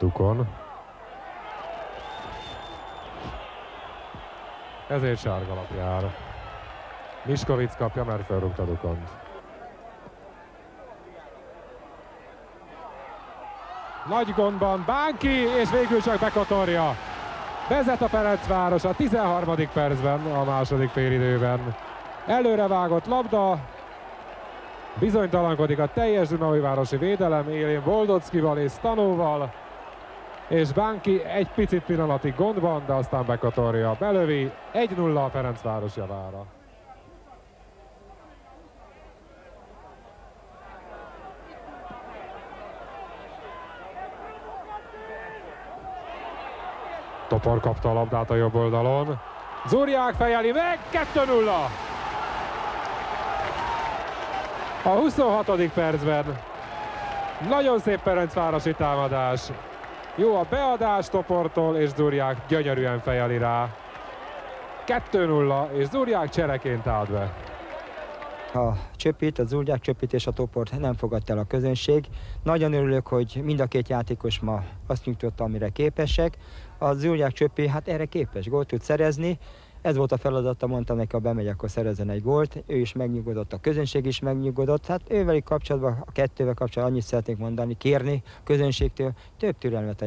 Tukon. Ezért sárga lap jár. Miskovic kapja, mert felrúgta Dukont. Nagy gondban Bánki, és végül csak bekatorja. Vezet a Ferencváros a 13. percben, a második félidőben. Előrevágott labda, bizonytalankodik a teljes Dunaújvárosi védelem élén Voldockival és Stanóval, és Bánki egy picit pillanatig gondban, de aztán bekatorja. Belövi 1-0 a Ferencváros javára. Topor kapta a labdát a jobb oldalon. Zurják fejeli meg, 2-0! A 26. percben nagyon szép Ferencvárosi támadás. Jó a beadás Toportól, és Zurják gyönyörűen fejeli rá. 2-0, és Zurják csereként állt be. A csöpít, a zúrgyák csöpít és a toport nem fogadta el a közönség. Nagyon örülök, hogy mind a két játékos ma azt nyújtotta, amire képesek. A zúrgyák csöpi, hát erre képes, gólt tud szerezni. Ez volt a feladata, mondta neki, ha bemegy, akkor szerezzen egy gólt. Ő is megnyugodott, a közönség is megnyugodott. Hát ővel kapcsolatban, a kettővel kapcsolatban annyit szeretnék mondani, kérni a közönségtől, több türelmet a